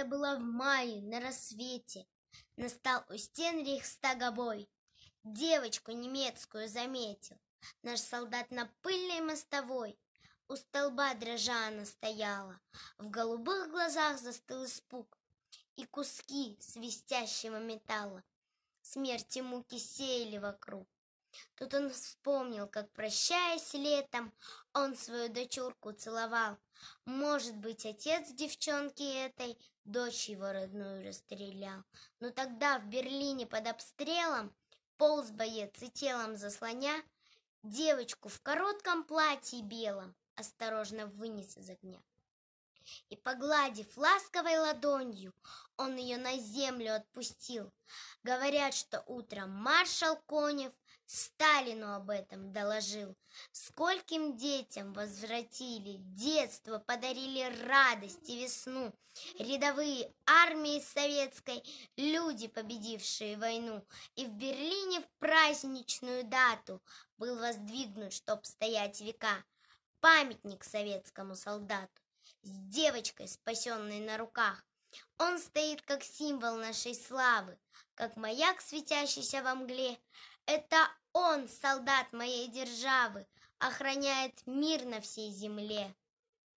Это было в мае, на рассвете. Настал у стен Рейхстага бой. Девочку немецкую заметил. Наш солдат на пыльной мостовой. У столба дрожа она стояла. В голубых глазах застыл испуг. И куски свистящего металла. Смерти муки сеяли вокруг. Тут он вспомнил, как, прощаясь летом, он свою дочурку целовал. Может быть, отец девчонки этой дочь его родную расстрелял. Но тогда в Берлине под обстрелом полз боец и телом заслоня девочку в коротком платье белом осторожно вынес из огня. И, погладив ласковой ладонью, он ее на землю отпустил. Говорят, что утром маршал Конев Сталину об этом доложил. Скольким детям возвратили детство, подарили радость и весну. Рядовые армии советской, люди, победившие войну. И в Берлине в праздничную дату был воздвигнут, чтоб стоять века, памятник советскому солдату с девочкой, спасенной на руках. Он стоит как символ нашей славы, как маяк, светящийся во мгле. Это он, солдат моей державы, охраняет мир на всей земле.